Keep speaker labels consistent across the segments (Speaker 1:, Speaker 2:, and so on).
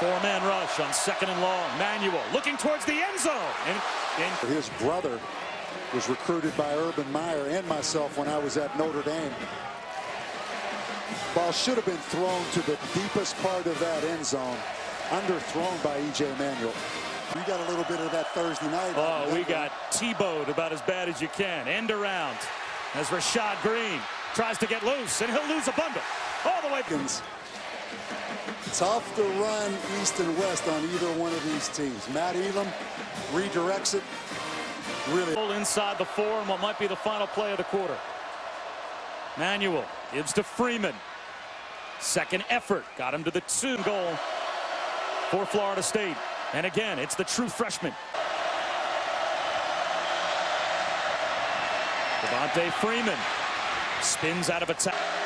Speaker 1: Four-man rush on second and long. Manuel looking towards the end zone. And, and
Speaker 2: His brother was recruited by Urban Meyer and myself when I was at Notre Dame. Ball should have been thrown to the deepest part of that end zone. Underthrown by E.J. Manuel. We got a little bit of that Thursday night.
Speaker 1: Oh, we got T-bowed about as bad as you can. End around as Rashad Greene tries to get loose, and he'll lose a bundle all the way.
Speaker 2: Tough to run east and west on either one of these teams. Matt Elam redirects it. Really.
Speaker 1: Inside the four and what might be the final play of the quarter. Manuel gives to Freeman. Second effort got him to the two goal for Florida State. And again, it's the true freshman. Devonta Freeman spins out of attack.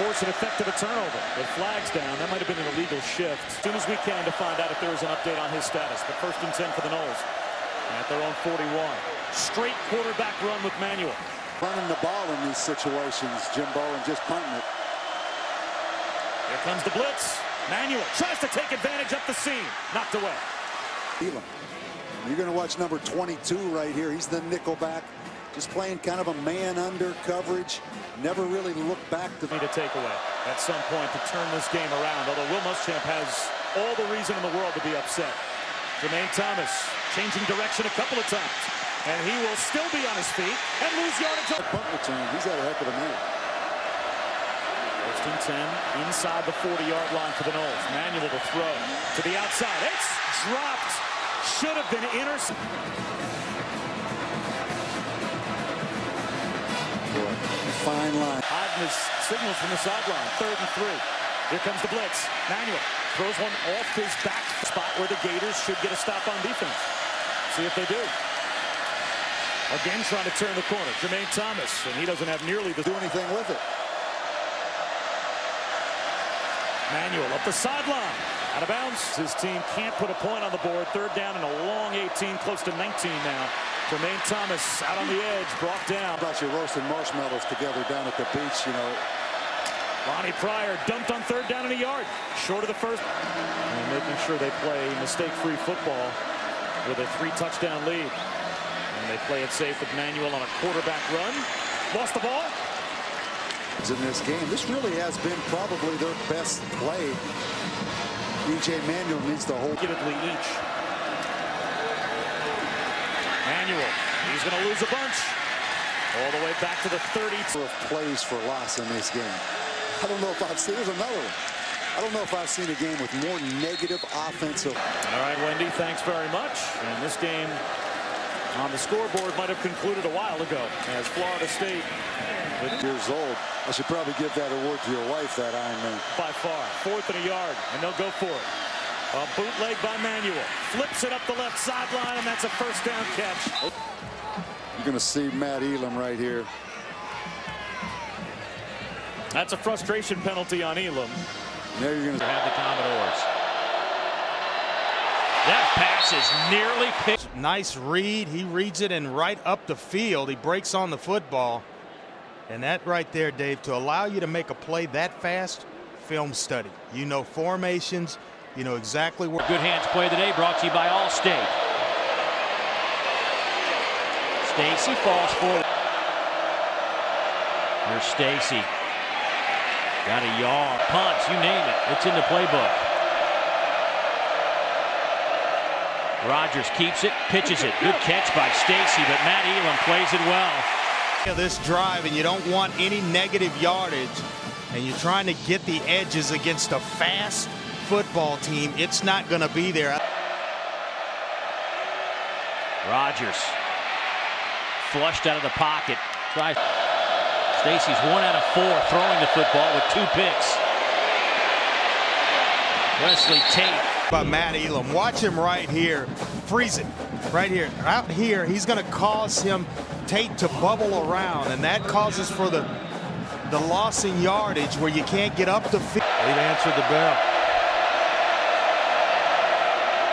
Speaker 1: Force an effect of a turnover. The flag's down. That might have been an illegal shift. As soon as we can to find out if there is an update on his status. But first and 10 for the Noles at their own 41. Straight quarterback run with Manuel.
Speaker 2: Running the ball in these situations, Jimbo, and just punting it.
Speaker 1: Here comes the blitz. Manuel tries to take advantage up the seam. Knocked away.
Speaker 2: Elam. You're going to watch number 22 right here. He's the nickelback. Just playing kind of a man under coverage. Never really looked back to
Speaker 1: need a takeaway at some point to turn this game around. Although Will Muschamp has all the reason in the world to be upset. Jermaine Thomas changing direction a couple of times. And he will still be on his feet and lose yardage.
Speaker 2: Punt return. He's had a heck of a night.
Speaker 1: First and 10 inside the 40-yard line for the Noles. Manuel to throw to the outside. It's dropped. Should have been intercepted.
Speaker 2: Fine line.
Speaker 1: Hodges signals from the sideline. Third and three. Here comes the blitz. Manuel throws one off his back spot where the Gators should get a stop on defense. See if they do. Again trying to turn the corner. Jermaine Thomas, and he doesn't have nearly the
Speaker 2: Do anything with it.
Speaker 1: Manuel up the sideline. Out of bounds. His team can't put a point on the board. Third down and a long 18, close to 19 now. Jermaine Thomas out on the edge, brought down.
Speaker 2: How about you roasting marshmallows together down at the beach, you know.
Speaker 1: Lonnie Pryor dumped on third down in a yard. Short of the first. And making sure they play mistake-free football with a three-touchdown lead. And they play it safe with Manuel on a quarterback run. Lost the ball.
Speaker 2: In this game, this really has been probably their best play. E.J. Manuel needs to hold.
Speaker 1: Negatively each. Manuel, he's going to lose a bunch. All the way back to the 30.
Speaker 2: Of plays for loss in this game. I don't know if I've seen. There's another one. I don't know if I've seen a game with more negative offensive.
Speaker 1: All right, Wendy, thanks very much. And this game on the scoreboard might have concluded a while ago as Florida State
Speaker 2: years old. I should probably give that award to your wife, that Iron Man.
Speaker 1: By far. Fourth and a yard, and they'll go for it. A bootleg by Manuel. Flips it up the left sideline, and that's a first down catch.
Speaker 2: You're going to see Matt Elam right here.
Speaker 1: That's a frustration penalty on Elam.
Speaker 2: There you're going to
Speaker 3: have the Commodores. That pass is nearly picked.
Speaker 4: Nice read. He reads it and right up the field. He breaks on the football. And that right there, Dave, to allow you to make a play that fast, film study. You know formations. You know exactly where.
Speaker 3: Good hands play today brought to you by Allstate. Stacy falls forward. Here's Stacy. Got a yaw, punts, you name it. It's in the playbook. Rodgers keeps it, pitches it. Good catch by Stacy, but Matt Elam plays it well.
Speaker 4: This drive, and you don't want any negative yardage, and you're trying to get the edges against a fast football team. It's not going to be there.
Speaker 3: Rodgers flushed out of the pocket. Tries. Stacy's one out of four throwing the football with two picks. Wesley Tate.
Speaker 4: By Matt Elam. Watch him right here. Freeze it. Right here. Out here, he's going to cause him, Tate, to bubble around. And that causes for the the loss in yardage where you can't get up the field.
Speaker 5: They've answered the bell.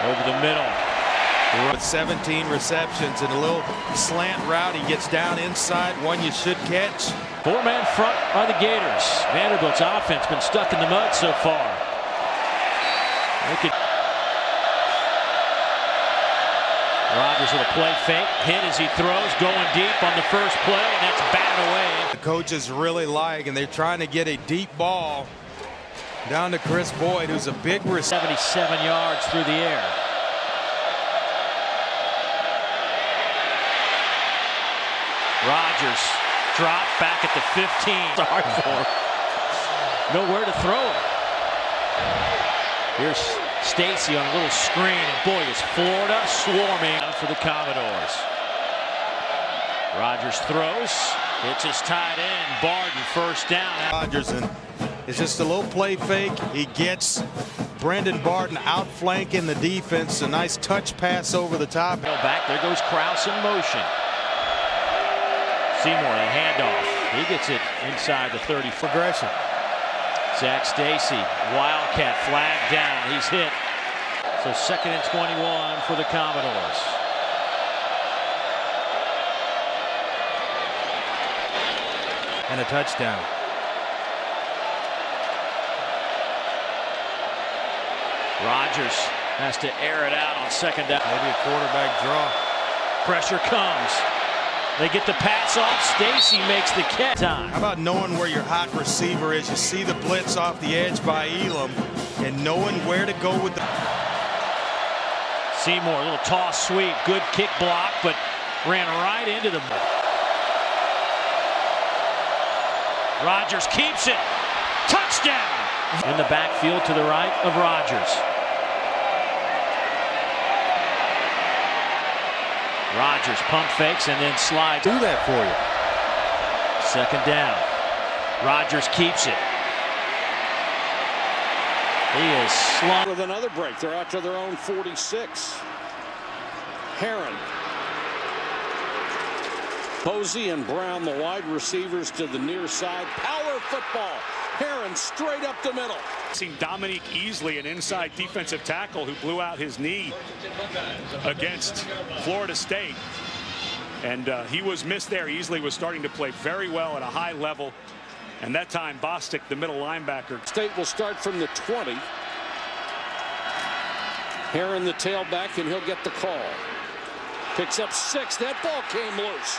Speaker 3: Over the middle.
Speaker 4: With 17 receptions and a little slant route, he gets down inside, one you should catch.
Speaker 3: Four-man front are the Gators. Vanderbilt's offense been stuck in the mud so far. Look at Rodgers with a play fake, hit as he throws, going deep on the first play, and that's batted away.
Speaker 4: The coaches really like, and they're trying to get a deep ball down to Chris Boyd, who's a big receiver.
Speaker 3: 77 yards through the air. Rodgers dropped back at the 15. Sorry for. Nowhere to throw it. Here's Stacy on a little screen, and boy, is Florida swarming for the Commodores. Rodgers throws, hits his tight end, Barden first down.
Speaker 4: Rodgers, and it's just a little play fake. He gets Brandon Barden outflanking the defense. A nice touch pass over the top.
Speaker 3: Back there goes Krause in motion. Seymour, a handoff. He gets it inside the 30.
Speaker 4: Progression.
Speaker 3: Zac Stacy, Wildcat flag down. He's hit. So second and 21 for the Commodores.
Speaker 4: And a touchdown.
Speaker 3: Rodgers has to air it out on second down.
Speaker 4: Maybe a quarterback draw.
Speaker 3: Pressure comes. They get the pass off. Stacy makes the catch. Time.
Speaker 4: How about knowing where your hot receiver is? You see the blitz off the edge by Elam and knowing where to go with the.
Speaker 3: Seymour, a little toss sweep. Good kick block, but ran right into the. Rodgers keeps it. Touchdown! In the backfield to the right of Rodgers. Rodgers pump fakes and then slides.
Speaker 4: Do that for you.
Speaker 3: Second down. Rodgers keeps it. He is slung.
Speaker 5: With another break. They're out to their own 46. Herron. Posey and Brown, the wide receivers to the near side. Power football. Herron straight up the middle.
Speaker 6: Seen Dominique Easley, an inside defensive tackle who blew out his knee against Florida State. And uh, he was missed there. Easley was starting to play very well at a high level. And that time, Bostic, the middle linebacker.
Speaker 5: State will start from the 20. Herron, the tailback, and he'll get the call. Picks up six. That ball came loose.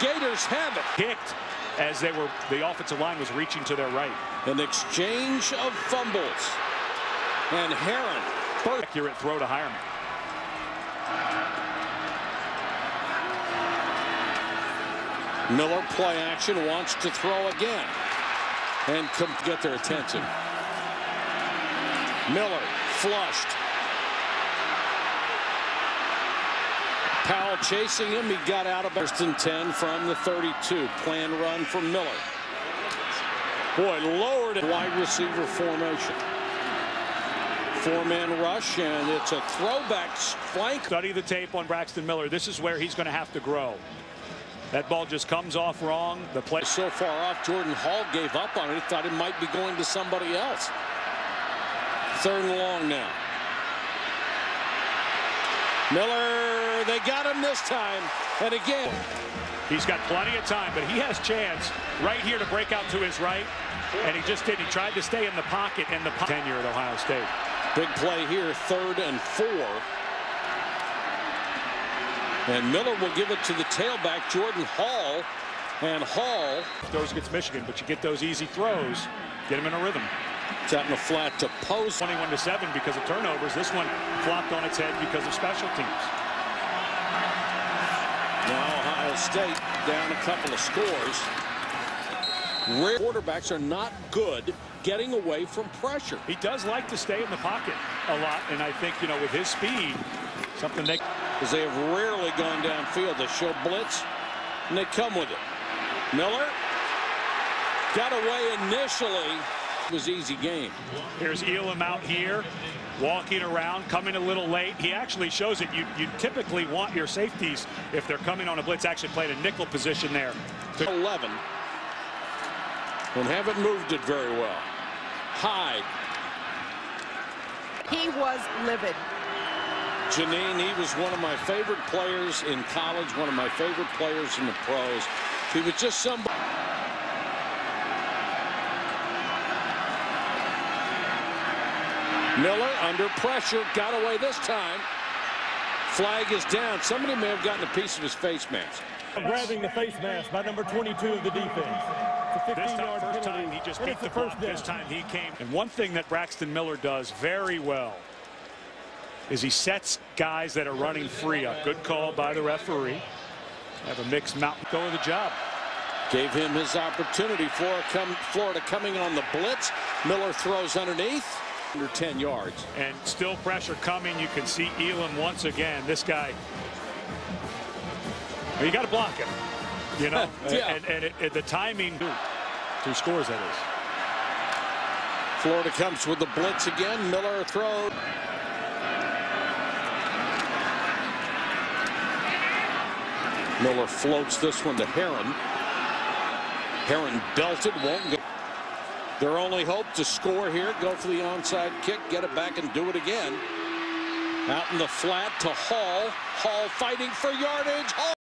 Speaker 5: Gators have it.
Speaker 6: Kicked as they were the offensive line was reaching to their right.
Speaker 5: An exchange of fumbles. And Herron.
Speaker 6: Accurate throw to Hireman.
Speaker 5: Miller play action wants to throw again. And come get their attention. Miller flushed. Powell chasing him. He got out of first and 10 from the 32. Plan run for Miller. Boy, lowered wide receiver formation. Four-man rush, and it's a throwback flank.
Speaker 6: Study the tape on Braxton Miller. This is where he's going to have to grow. That ball just comes off wrong. The play
Speaker 5: so far off. Jordan Hall gave up on it. Thought it might be going to somebody else. Third and long now. Miller, they got him this time. And again.
Speaker 6: He's got plenty of time, but he has chance right here to break out to his right. And he just did. He tried to stay in the pocket and the tenure at Ohio State.
Speaker 5: Big play here, third and four. And Miller will give it to the tailback, Jordan Hall. And Hall
Speaker 6: throws against Michigan, but you get those easy throws, get him in a rhythm.
Speaker 5: It's out in the flat to post.
Speaker 6: 21 to 7 because of turnovers. This one flopped on its head because of special teams.
Speaker 5: Now Ohio State down a couple of scores. Rare quarterbacks are not good getting away from pressure.
Speaker 6: He does like to stay in the pocket a lot, and I think, you know, with his speed, something they...
Speaker 5: Because they have rarely gone downfield. They show blitz, and they come with it. Miller got away initially. It was easy game.
Speaker 6: Here's Elam out here, walking around, coming a little late. He actually shows it. You, you typically want your safeties, if they're coming on a blitz, actually played a nickel position there.
Speaker 5: 11. And haven't moved it very well. Hyde.
Speaker 7: He was livid.
Speaker 5: Janine, he was one of my favorite players in college, one of my favorite players in the pros. He was just somebody. Miller under pressure. Got away this time. Flag is down. Somebody may have gotten a piece of his face mask.
Speaker 1: Grabbing the face mask by number 22 of the defense. It's
Speaker 6: This time, first
Speaker 1: penalty.
Speaker 6: time he just
Speaker 1: and
Speaker 6: beat
Speaker 1: it's
Speaker 6: the
Speaker 1: first
Speaker 6: clock.
Speaker 1: down.
Speaker 6: This time he came. And one thing that Braxton Miller does very well is he sets guys that are running free up. Good call by the referee. Have a mixed mountain go with the job.
Speaker 5: Gave him his opportunity. Florida, come, Florida coming on the blitz. Miller throws underneath. Under 10 yards.
Speaker 6: And still pressure coming. You can see Elam once again. This guy. Well, you got to block him. You know,
Speaker 5: Yeah.
Speaker 6: and, and it, it- the timing. Two scores that is.
Speaker 5: Florida comes with the blitz again. Miller throws. Miller floats this one to Herron. Herron belted, won't go. Their only hope to score here, go for the onside kick, get it back and do it again. Out in the flat to Hall. Hall fighting for yardage. Hall